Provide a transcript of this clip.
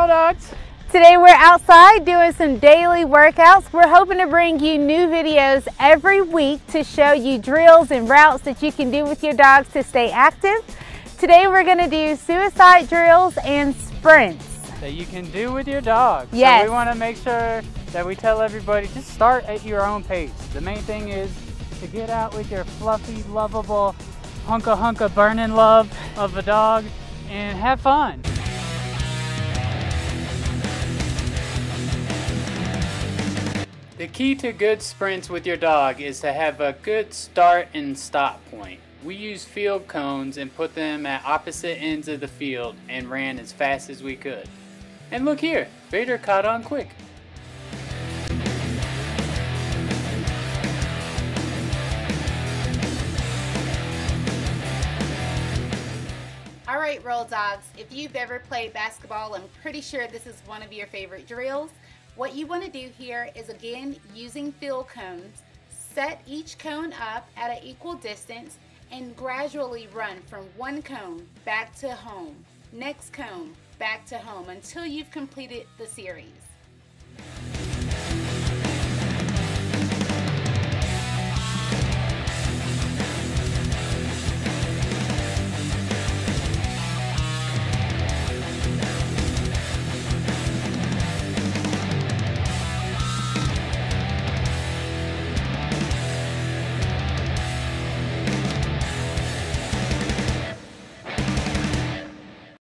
Today we're outside doing some daily workouts. We're hoping to bring you new videos every week to show you drills and routes that you can do with your dogs to stay active. Today we're going to do suicide drills and sprints. That you can do with your dog. Yes. So we want to make sure that we tell everybody just start at your own pace. The main thing is to get out with your fluffy, lovable, hunka hunka burning love of a dog and have fun. The key to good sprints with your dog is to have a good start and stop point. We used field cones and put them at opposite ends of the field and ran as fast as we could. And look here, Vader caught on quick. All right, Roll Dogs, if you've ever played basketball, I'm pretty sure this is one of your favorite drills. What you want to do here is again using field cones, set each cone up at an equal distance and gradually run from one cone back to home, next cone back to home until you've completed the series.